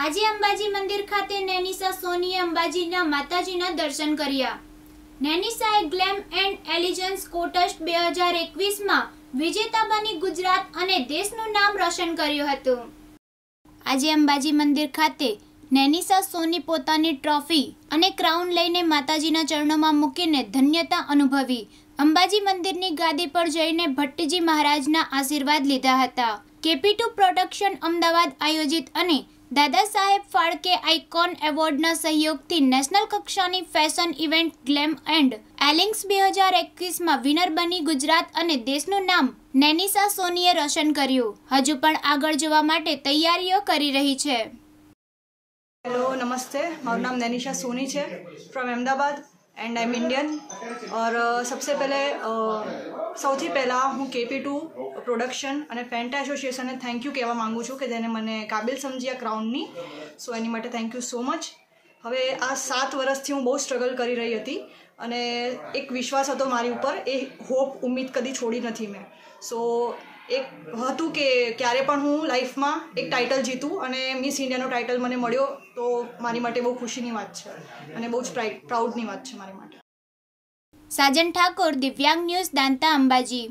આજે અંબાજી મંદિર ખાતે નેનિસા, સોનીએ અંબાજીના માતાજીના દર્શન કર્યા. નેનિસાએ ગ્લેમ એન્ડ એલિજન્સ કોટસ્ટ બે હજાર એકવીસમાં વિજેતા બની ગુજરાત અને દેશનું નામ રોશન કર્યું હતું. આજે અંબાજી મંદિર ખાતે નેનિસા, સોની પોતાની ટ્રોફી અને ક્રાઉન લઈને માતાજીના ચરણોમાં મૂકીને ધન્યતા અનુભવી. અંબાજી મંદિરની ગાદી પર જઈને ભટ્ટજી મહારાજના આશીર્વાદ લીધા હતા. કેપી ટુ પ્રોડક્શન અમદાવાદ આયોજિત અને દાદા સાહેબ ફાળકે આઇકોન એવોર્ડના સહયોગથી નેશનલ કક્ષાની ફેશન ઇવેન્ટ ગ્લેમ એન્ડ એલિંગ્સ બે હજાર એકવીસમાં વિનર બની ગુજરાત અને દેશનું નામ નેનિસા સોનીએ રોશન કર્યું. હજુ પણ આગળ જવા માટે તૈયારીઓ કરી રહી છે. હેલો, નમસ્તે. મારું નામ નેનિશા સોની છે. From Ahmedabad and I am Indian और सबसे पहले સૌથી પહેલાં હું કેપી ટુ પ્રોડક્શન અને ફેન્ટા એસોસિએશનને થેન્ક યુ કહેવા માગું છું કે જેને મને કાબિલ સમજી આ ક્રાઉનની સો એની માટે થેન્ક યુ સો મચ હવે આ સાત વર્ષથી હું બહુ સ્ટ્રગલ કરી રહી હતી અને એક વિશ્વાસ હતો મારી ઉપર એ હોપ ઉમ્મીદ કદી છોડી નથી મેં. સો એક હતું કે ક્યારે પણ હું લાઈફમાં એક ટાઇટલ જીતું અને મિસ ઇન્ડિયાનો ટાઇટલ મને મળ્યો તો મારી માટે બહુ ખુશીની વાત છે અને બહુ જ પ્રાઉડની વાત છે મારી માટે. સાજન ઠાકોર દિવ્યાંગ ન્યૂઝ દાંતા અંબાજી.